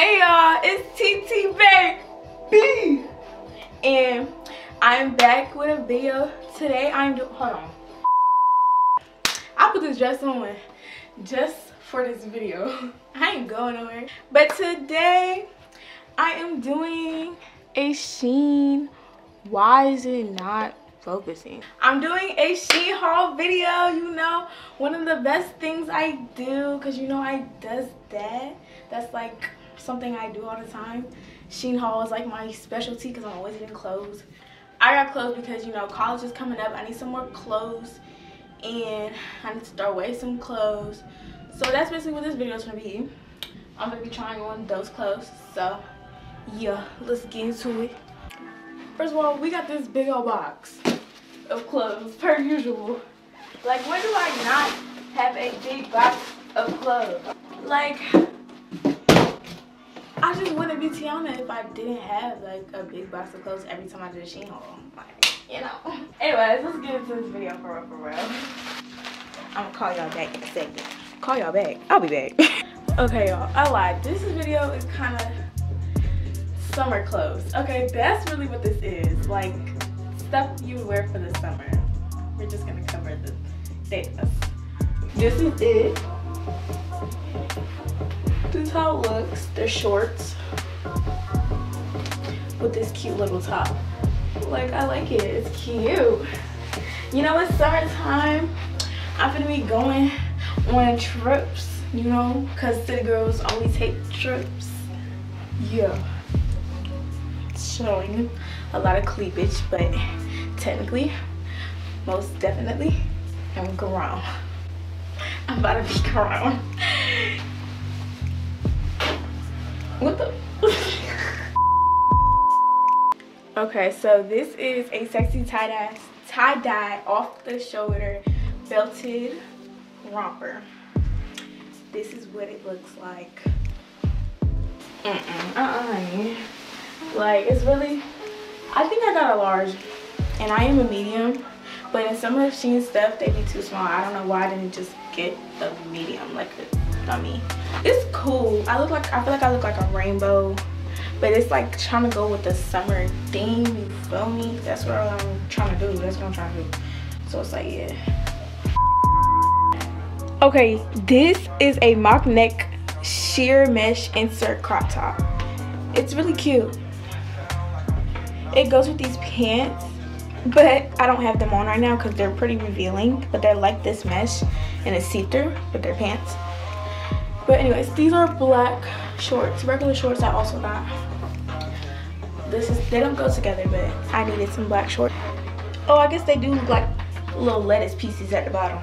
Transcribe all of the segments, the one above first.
Hey y'all, it's TT and I'm back with a video. Today I'm doing, hold on. I put this dress on just for this video. I ain't going nowhere. But today I am doing a Shein. Why is it not focusing. I'm doing a Shein haul video, you know, one of the best things I do because you know I does that. That's like something I do all the time. Shein haul is like my specialty because I'm always getting clothes. I got clothes because, you know, college is coming up. I need some more clothes and I need to throw away some clothes. So that's basically what this video is going to be. I'm going to be trying on those clothes. So, yeah, let's get into it. First of all, we got this big old box of clothes, per usual. Like, when do I not have a big box of clothes? Like, I just wouldn't be Tianna if I didn't have like a big box of clothes every time I did a Shein haul. Like, you know. Anyways, let's get into this video for real, for real. I'm gonna call y'all back in a second. Call y'all back. I'll be back. okay, y'all. I lied. This video is kind of summer clothes. Okay, that's really what this is. Like stuff you wear for the summer. We're just gonna cover the dates. This is it. Is how it looks. They're shorts with this cute little top. Like, I like it. It's cute. You know, it's summertime. I'm gonna be going on trips, you know, because city girls always take trips. Yeah. Showing a lot of cleavage, but technically, most definitely, I'm grown. I'm about to be grown. What the? okay, so this is a sexy tie-dye tie-dye off the shoulder belted romper. This is what it looks like. Mm-mm, uh-uh. Like, it's really, I think I got a large, and I am a medium, but in some of the stuff, they be too small. I don't know why I didn't just get a medium, like a dummy. It's cool. I look like I feel like I look like a rainbow. But it's like trying to go with the summer theme, you feel me? That's what I'm trying to do. That's what I'm trying to do. So it's like, yeah. Okay, this is a mock neck sheer mesh insert crop top. It's really cute. It goes with these pants, but I don't have them on right now because they're pretty revealing. But they're like this mesh and it's see-through, with they're pants. But anyways, these are black shorts, regular shorts I also got. This is, they don't go together, but I needed some black shorts. Oh, I guess they do look like little lettuce pieces at the bottom.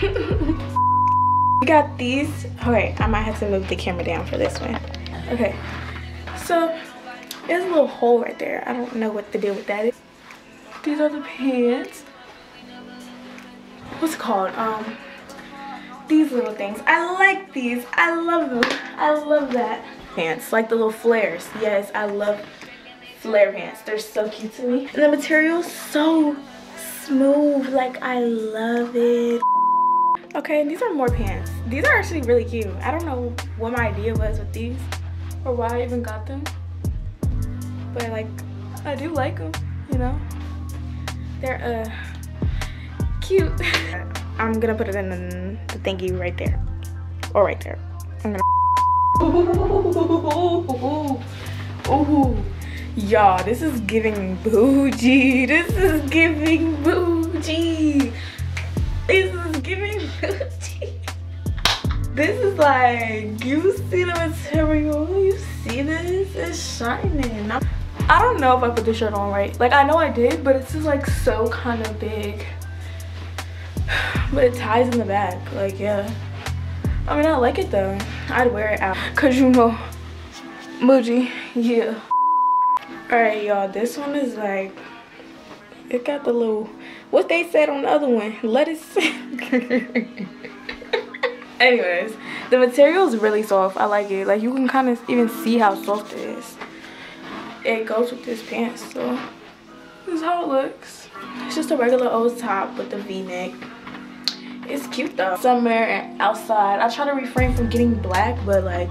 we got these. Okay, I might have to move the camera down for this one. Okay, so there's a little hole right there. I don't know what to deal with that is. These are the pants. What's it called? Um, these little things. I like these. I love them. I love that. Pants, like the little flares. Yes, I love flare pants. They're so cute to me. And the material's so smooth. Like, I love it. Okay, these are more pants. These are actually really cute. I don't know what my idea was with these or why I even got them. But like, I do like them, you know? They're uh cute. I'm gonna put it in the, thingy right there. Or right there. I'm gonna Ooh, Y'all, this is giving bougie. This is giving bougie. This is giving bougie. This is like, you see the material? You see this? It's shining. I don't know if I put the shirt on right. Like, I know I did, but it's just like so kind of big but it ties in the back like yeah. I mean i like it though. I'd wear it out. Because you know bougie, yeah. All right y'all this one is like it got the little what they said on the other one let it lettuce anyways the material is really soft. I like it. Like you can kind of even see how soft it is. It goes with this pants so this is how it looks. It's just a regular old top with the v-neck it's cute though summer and outside i try to refrain from getting black but like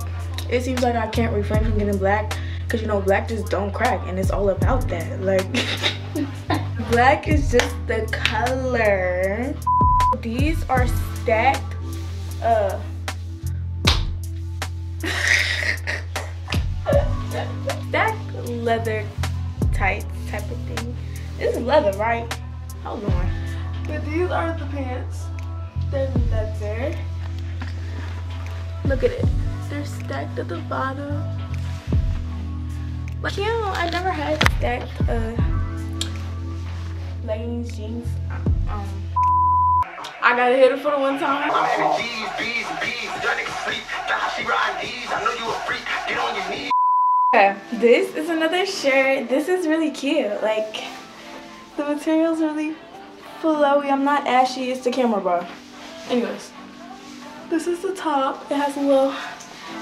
it seems like i can't refrain from getting black because you know black just don't crack and it's all about that like black is just the color. These are stacked uh stacked leather tights type of thing. This is leather, right? Hold on. But these are the pants. Look at it. They're stacked at the bottom. Like, you know, I never had stacked uh, leggings, jeans. Um, I gotta hit it for the one time. Okay, this is another shirt. This is really cute. Like, the material's really flowy. I'm not ashy, it's the camera bar. Anyways, this is the top. It has a little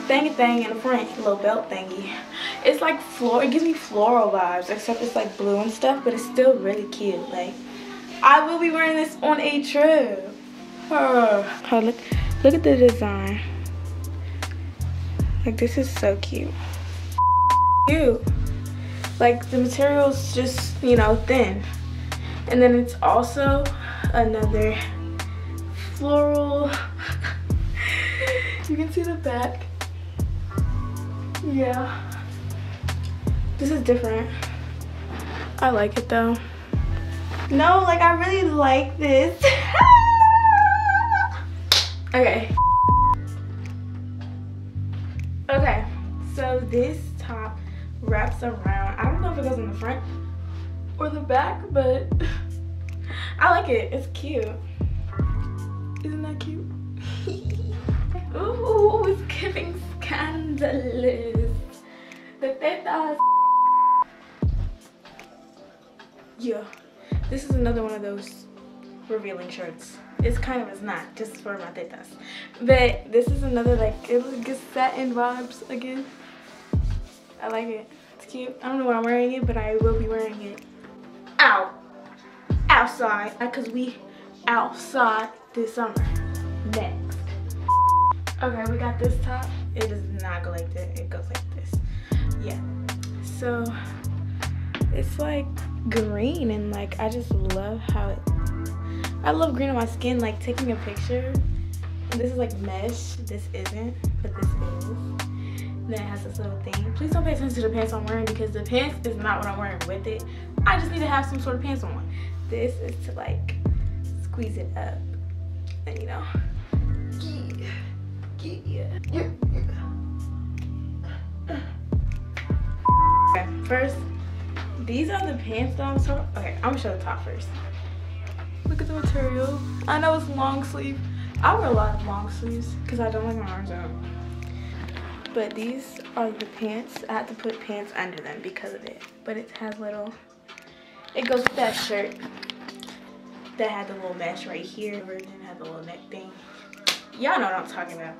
thingy thing in the front, a little belt thingy. It's like floor, it gives me floral vibes, except it's like blue and stuff, but it's still really cute. Like, I will be wearing this on a trip. Oh look, look at the design. Like, this is so cute. Cute. Like, the material's just, you know, thin. And then it's also another floral. You can see the back. Yeah. This is different. I like it though. No, like I really like this. okay. Okay, so this top wraps around. I don't know if it goes in the front or the back, but I like it. It's cute. Isn't that cute? Ooh, it's giving scandalous. The tetas. Yeah, this is another one of those revealing shirts. It's kind of, it's not, just for my tetas. But this is another, like, it gives satin vibes again. I like it. It's cute. I don't know why I'm wearing it, but I will be wearing it out. Outside. Because we outside this summer. Okay, we got this top. It does not go like that. It goes like this. Yeah. So, it's like green and like I just love how it I love green on my skin like taking a picture this is like mesh this isn't but this is then it has this little thing please don't pay attention to the pants I'm wearing because the pants is not what I'm wearing with it I just need to have some sort of pants on this is to like squeeze it up and you know yeah. Yeah. Okay, first these are the pants that I'm talking okay i'm gonna show the top first. Look at the material. I know it's long sleeve. I wear a lot of long sleeves because i don't like my arms out. But these are the pants. I had to put pants under them because of it. But it has little it goes with that shirt that had the little mesh right here version had the little neck thing y'all know what i'm talking about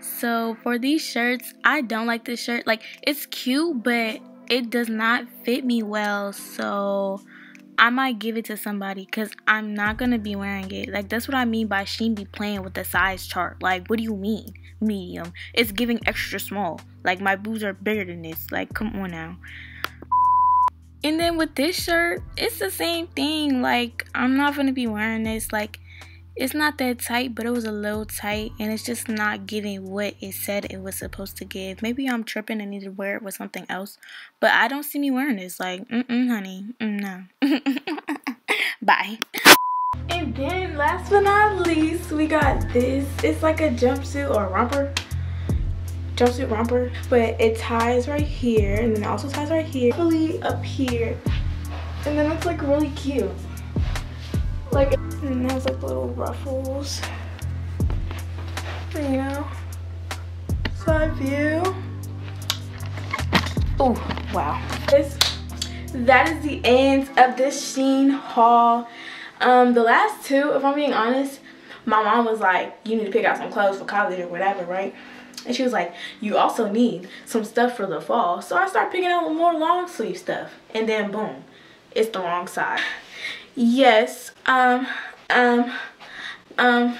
so for these shirts i don't like this shirt like it's cute but it does not fit me well so I might give it to somebody because I'm not gonna be wearing it. Like that's what I mean by she be playing with the size chart. Like what do you mean medium? It's giving extra small. Like my boobs are bigger than this. Like come on now. And then with this shirt, it's the same thing. Like I'm not gonna be wearing this. Like it's not that tight, but it was a little tight, and it's just not giving what it said it was supposed to give. Maybe I'm tripping and need to wear it with something else, but I don't see me wearing this. Like, mm-mm, honey, mm, no. Bye. And then, last but not least, we got this. It's like a jumpsuit or a romper. Jumpsuit romper, but it ties right here, and then it also ties right here, fully up here, and then it's like really cute. And has like little ruffles. there You know, side view. Oh, wow. This, that is the end of this Shein haul. Um, the last two, if I'm being honest, my mom was like, you need to pick out some clothes for college or whatever, right? And she was like, you also need some stuff for the fall. So I start picking out more long sleeve stuff. And then boom, it's the wrong side yes um um um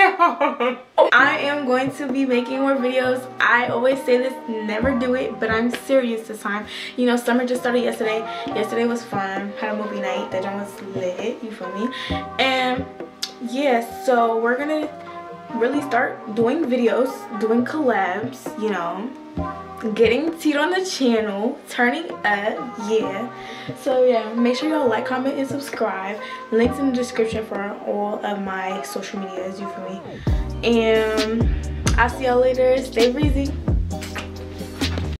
I am going to be making more videos. I always say this, never do it, but I'm serious this time. You know, summer just started yesterday. Yesterday was fun. Had a movie night. That one was lit, you feel me? And yeah, so we're gonna really start doing videos, doing collabs, you know getting teed on the channel turning up yeah. So yeah make sure y'all like comment and subscribe. Links in the description for all of my social medias you feel me? And i'll see y'all later. Stay breezy